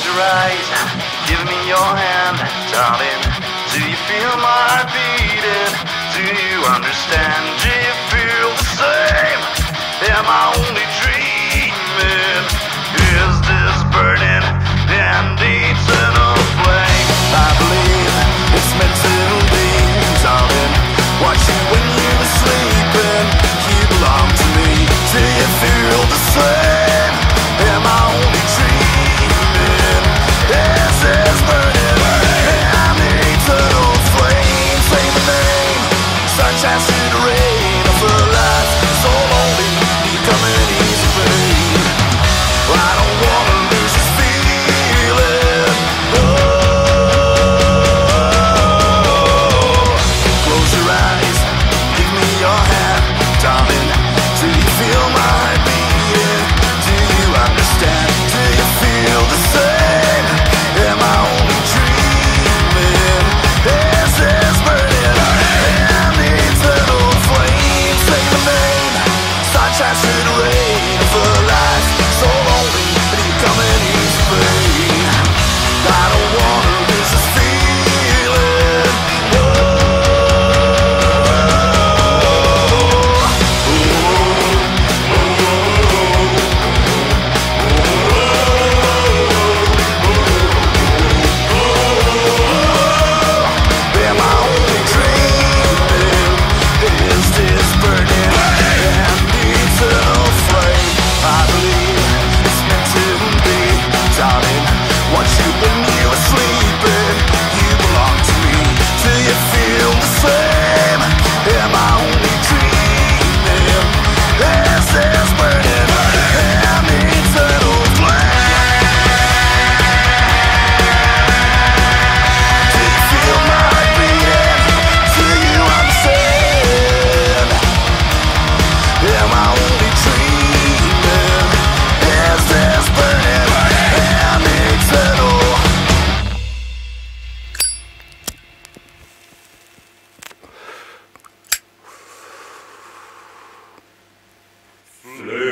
close your eyes, give me your hand, darling. Do you feel my heart beating? Do you understand? Do you feel the same? Am I only dreaming? Is this burning and eternal flame? I believe it's meant to be, darling. Watch you when you're sleeping. You belong to me. Do you feel the same? just fleur.